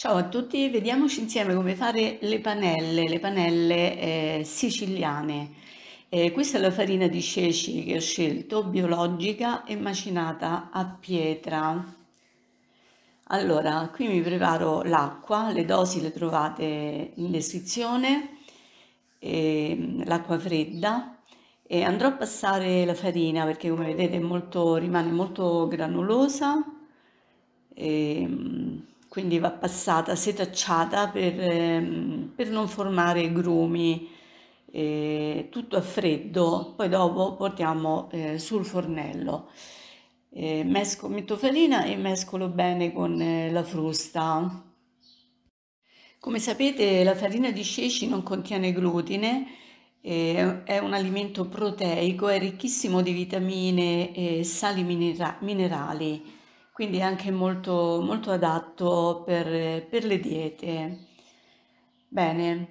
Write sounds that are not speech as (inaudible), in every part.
Ciao a tutti, vediamoci insieme come fare le panelle, le panelle eh, siciliane. Eh, questa è la farina di ceci che ho scelto, biologica e macinata a pietra. Allora, qui mi preparo l'acqua, le dosi le trovate in descrizione, eh, l'acqua fredda e andrò a passare la farina perché come vedete molto, rimane molto granulosa. E, ehm, quindi va passata setacciata per, ehm, per non formare grumi, eh, tutto a freddo, poi dopo portiamo eh, sul fornello. Eh, mesco, metto farina e mescolo bene con eh, la frusta. Come sapete la farina di ceci non contiene glutine, è un alimento proteico, è ricchissimo di vitamine e sali minera minerali quindi è anche molto, molto adatto per, per le diete. Bene,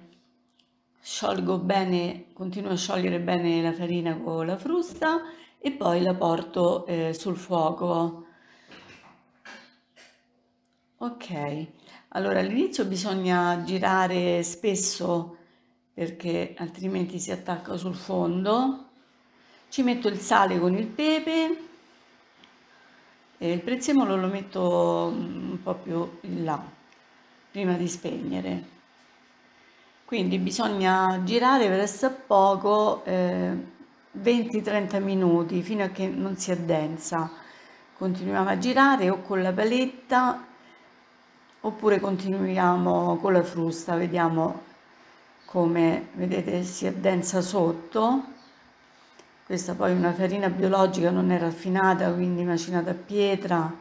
sciolgo bene, continuo a sciogliere bene la farina con la frusta e poi la porto eh, sul fuoco. Ok, allora all'inizio bisogna girare spesso perché altrimenti si attacca sul fondo. Ci metto il sale con il pepe e il prezzemolo lo metto mm, un po' più in là, prima di spegnere. Quindi bisogna girare presso a poco eh, 20-30 minuti fino a che non si addensa. Continuiamo a girare o con la paletta oppure continuiamo con la frusta, vediamo come vedete si addensa sotto questa poi è una farina biologica non è raffinata quindi macinata a pietra.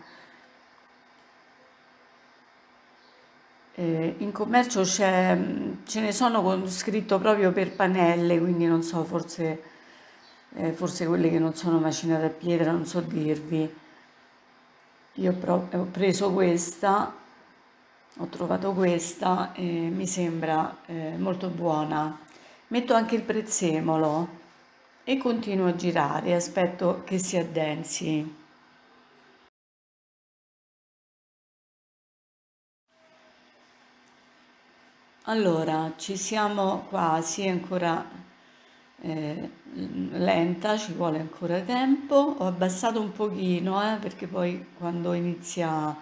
Eh, in commercio ce ne sono con scritto proprio per panelle quindi non so forse, eh, forse quelle che non sono macinate a pietra non so dirvi. Io ho preso questa ho trovato questa e mi sembra eh, molto buona. Metto anche il prezzemolo e continuo a girare, aspetto che si addensi. Allora, ci siamo quasi, ancora eh, lenta, ci vuole ancora tempo. Ho abbassato un pochino, eh, perché poi quando inizia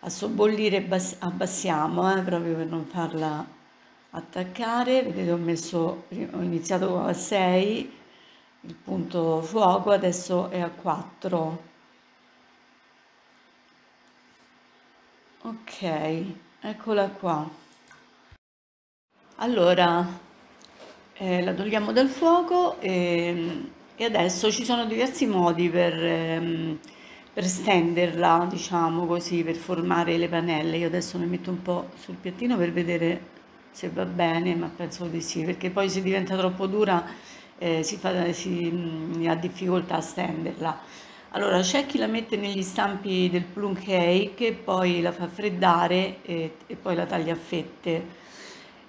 a sobbollire abbassiamo, eh, proprio per non farla attaccare. Vedete, ho messo, ho iniziato a 6, il punto fuoco adesso è a 4 ok eccola qua. Allora eh, la togliamo dal fuoco e, e, adesso ci sono diversi modi per, ehm, per stenderla diciamo così per formare le panelle. Io adesso ne metto un po' sul piattino per vedere se va bene ma penso di sì perché poi se diventa troppo dura eh, si, fa, si mm, ha difficoltà a stenderla. Allora c'è chi la mette negli stampi del plum cake, poi la fa freddare e, e poi la taglia a fette.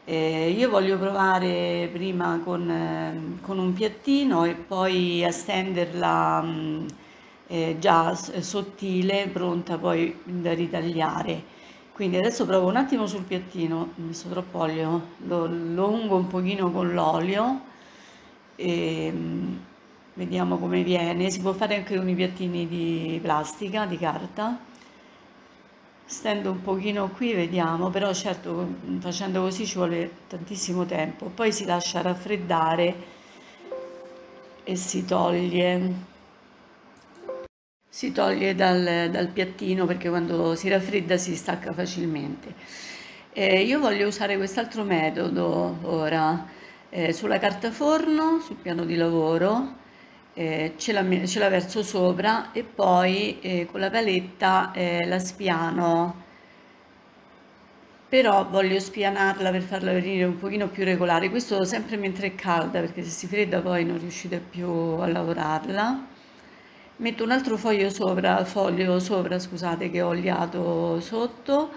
Eh, io voglio provare prima con, eh, con, un piattino e poi a stenderla mh, mm, eh, già sottile, pronta poi da ritagliare. Quindi adesso provo un attimo sul piattino, ho messo troppo olio, lo, lo ungo un pochino con l'olio e mm, vediamo come viene. Si può fare anche con i piattini di plastica di carta. Stendo un pochino qui vediamo però certo facendo così ci vuole tantissimo tempo. Poi si lascia raffreddare e si toglie. Si toglie dal, dal piattino perché quando si raffredda si stacca facilmente. Eh, io voglio usare quest'altro metodo ora eh, sulla carta forno, sul piano di lavoro, eh, ce, la, ce, la, verso sopra e poi eh, con la paletta eh, la spiano. Però voglio spianarla per farla venire un pochino più regolare. Questo sempre mentre è calda perché se si fredda poi non riuscite più a lavorarla. Metto un altro foglio sopra, foglio sopra scusate che ho oliato sotto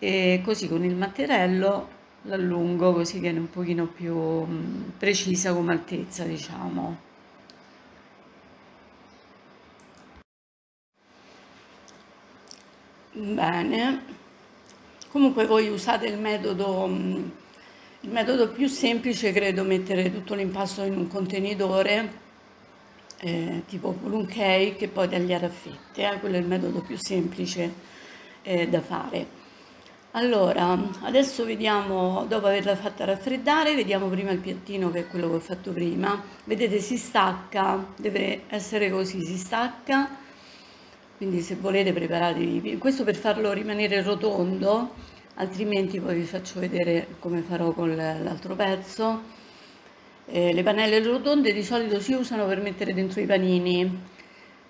e così con il matterello l'allungo così viene un pochino più mm, precisa come altezza diciamo bene comunque voi usate il metodo, mm, il metodo più semplice, credo, mettere tutto l'impasto in un contenitore, eh, tipo plum cake e poi tagliare a fette, eh? quello è il metodo più semplice eh, da fare. Allora, adesso vediamo, dopo averla fatta raffreddare, vediamo prima il piattino che è quello che ho fatto prima. Vedete si stacca, deve essere così, si stacca, quindi se volete preparatevi. Questo per farlo rimanere rotondo, altrimenti poi vi faccio vedere come farò con l'altro pezzo. Eh, le pannelle rotonde di solito si usano per mettere dentro i panini.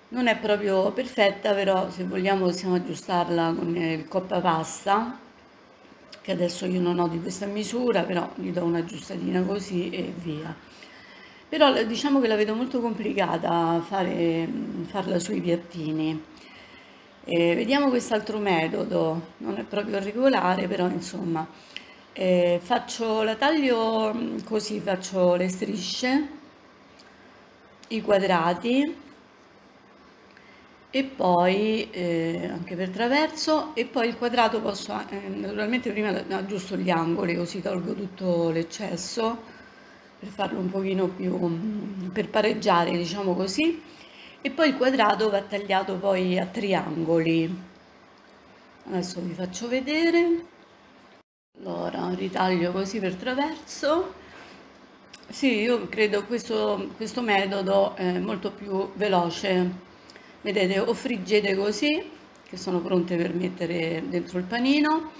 Non è proprio perfetta, però se vogliamo possiamo aggiustarla con il coppa pasta che adesso io non ho di questa misura, però gli do una giustatina così e via. Però diciamo che la vedo molto complicata fare, farla sui piattini. E vediamo quest'altro metodo, non è proprio regolare, però insomma, eh, faccio la taglio così, faccio le strisce, i quadrati, e poi eh, anche per traverso e poi il quadrato posso eh, naturalmente prima aggiusto gli angoli così tolgo tutto l'eccesso per farlo un pochino più mm, per pareggiare diciamo così. E poi il quadrato va tagliato poi a triangoli. Adesso vi faccio vedere. Allora ritaglio così per traverso. Sì io credo questo, questo metodo è molto più veloce vedete o friggete così che sono pronte per mettere dentro il panino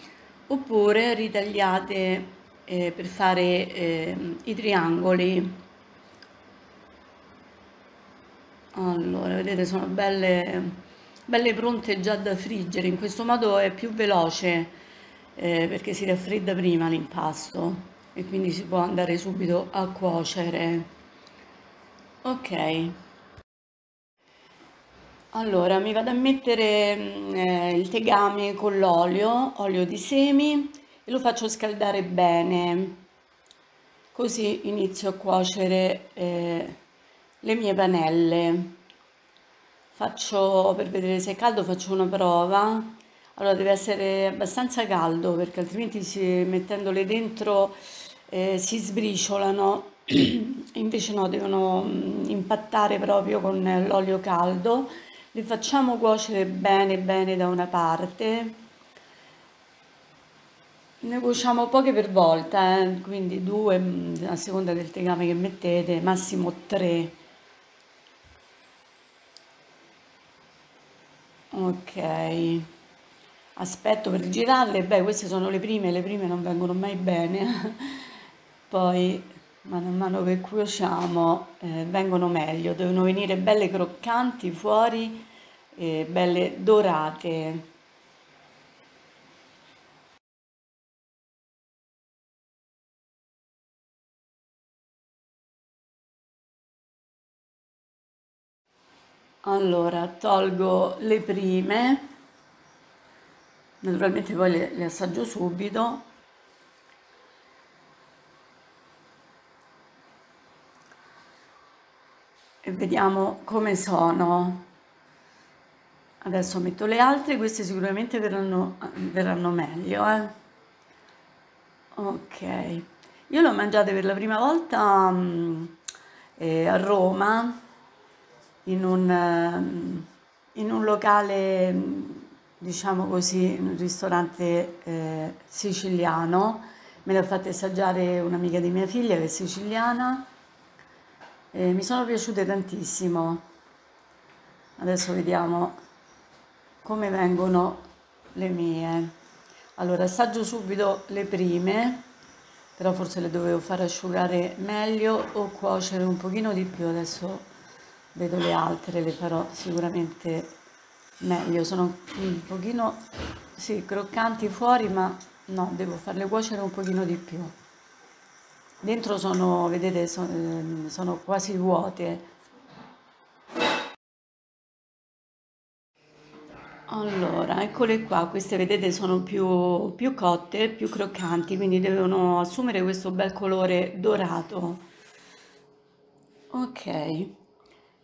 oppure ritagliate eh, per fare eh, i triangoli. Allora vedete sono belle belle pronte già da friggere. In questo modo è più veloce eh, perché si raffredda prima l'impasto e quindi si può andare subito a cuocere. Ok allora, mi vado a mettere mm, eh, il tegame con l'olio, olio di semi, e lo faccio scaldare bene. Così inizio a cuocere eh, le mie panelle. Faccio, per vedere se è caldo, faccio una prova. Allora, deve essere abbastanza caldo, perché altrimenti si, mettendole dentro eh, si sbriciolano. (clears throat) Invece no, devono mm, impattare proprio con l'olio caldo le facciamo cuocere bene bene da una parte. Ne cuociamo poche per volta eh? quindi due mm, a seconda del tegame che mettete massimo tre. Ok. Aspetto per girarle. Beh queste sono le prime le prime non vengono mai bene. (laughs) Poi mano a mano che cuociamo eh, vengono meglio, devono venire belle croccanti fuori e belle dorate. Allora, tolgo le prime, naturalmente poi le, le assaggio subito vediamo come sono. Adesso metto le altre, queste sicuramente verranno, verranno meglio. Eh? Ok, io le ho mangiate per la prima volta um, eh, a Roma in un, uh, in un locale, diciamo così, in un ristorante eh, siciliano. Me le ha fatte assaggiare un'amica di mia figlia che è siciliana e mi sono piaciute tantissimo. Adesso vediamo come vengono le mie. Allora assaggio subito le prime però forse le dovevo far asciugare meglio o cuocere un pochino di più. Adesso vedo le altre le farò sicuramente meglio. Sono un pochino sì croccanti fuori ma no devo farle cuocere un pochino di più dentro sono, vedete, sono, sono quasi vuote. Allora, eccole qua, queste vedete sono più, più cotte, più croccanti, quindi devono assumere questo bel colore dorato. Ok,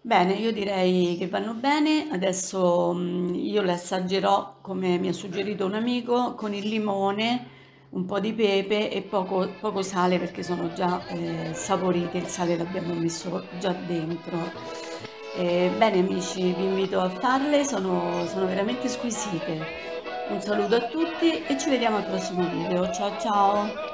Bene, io direi che vanno bene. Adesso mm, io le assaggerò come mi ha suggerito un amico con il limone, un po' di pepe e poco, poco sale perché sono già eh, saporite. Il sale l'abbiamo messo già dentro. Eh, bene amici, vi invito a farle, sono, sono veramente squisite. Un saluto a tutti e ci vediamo al prossimo video. Ciao ciao!